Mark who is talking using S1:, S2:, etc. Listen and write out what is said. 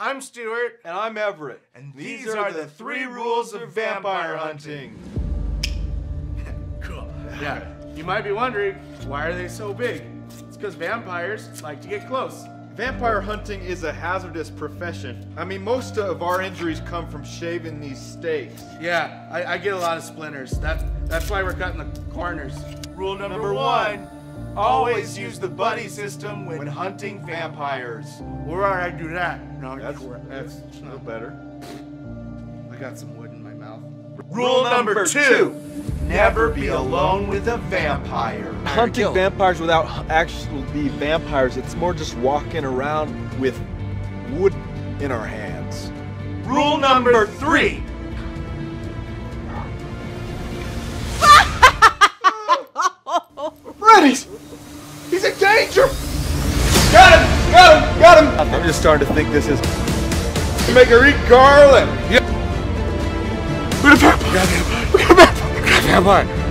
S1: I'm Stewart.
S2: And I'm Everritt.
S1: And these, are, the three rules of vampire hunting. cool. Yeah. You might be wondering, why are they so big? It's because vampires like to get close.
S2: Vampire hunting is a hazardous profession. I mean, most of our injuries come from shaving these stakes.
S1: Yeah, I, I get a lot of splinters. That's that's why we're cutting the corners.
S3: Rule number, number one, always use the buddy system when hunting vampires.
S1: Where do I do that?
S2: No, that's, that's a little better.
S1: I got some wood in my mouth.
S3: Rule number two, never be alone with a vampire.
S2: Hunting vampires without actually be vampires, it's more just walking around with wood in our hands.
S3: Rule number three.
S2: Freddy's! He's in danger! Got him! Got him! Got him! I'm just starting to think this is make her eat garlic. Yeah. We're a vampire. We're a vampire. We're a vampire.